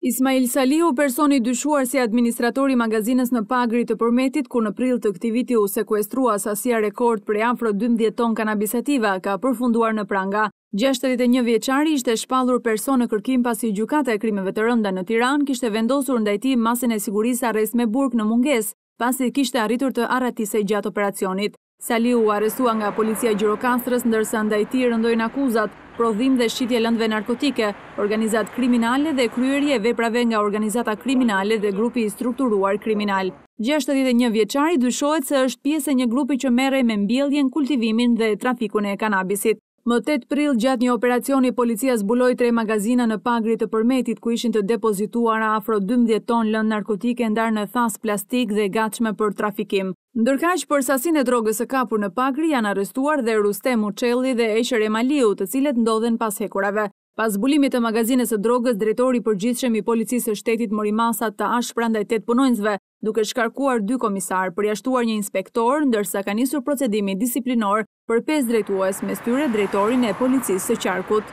Ismail Salihu, person i dyshuar si administratori i magazinës në Pagri të Përmetit, ku në prill të këtij viti u sekuestrua sasia rekord prej afro dymbëdhjetë tonë kanabis sativa, ka përfunduar në pranga. Gjashtëdhjetë e një vjeçari ishte shpallur person në kërkim pasi Gjykata e Krimeve të Rënda në Tiranë kishte vendosur ndaj tij masën e sigurisë arrest me burg në mungesë, pasi kishte arritur të arratisej gjatë operacionit. Salihu u arrestua nga policia e Gjirokastrës ndërsa ndaj tij rëndojnë akuzat, prodhim dhe shitje e lëndëve narkotike, organizatë kriminale dhe kryerje e veprave nga organizata kriminale dhe grupi i strukturuar kriminal. Gjashtëdhjetë e një vjeçari dyshohet se është pjesë e një grupi që merrej me mbjelljen, kultivimin dhe trafikun e kanabisit. Më tetë prill gjatë një operacioni policia zbuloi tre magazina në Pagri të Përmetit ku ishin të depozituara afro dymbëdhjetë tonë lëndë narkotike ndarë në thasë plastikë dhe e gatshme për trafikim. Ndërkaq, për sasinë e drogës së kapur në Pagri janë arrestuar dhe Rustem Uçelli dhe Eshqer Emaliu, të cilët ndodhen pas hekurave. Pas zbulimit të magazinës së drogës, drejtori i përgjithshëm i Policisë së Shtetit mori masa të ashpra ndaj tetë punonjësve, duke shkarkuar dy komisarë, përjashtuar një inspektor, ndërsa ka nisur procedimi disiplinor për pesë drejtues, mes tyre drejtorin e Policisë së Qarkut.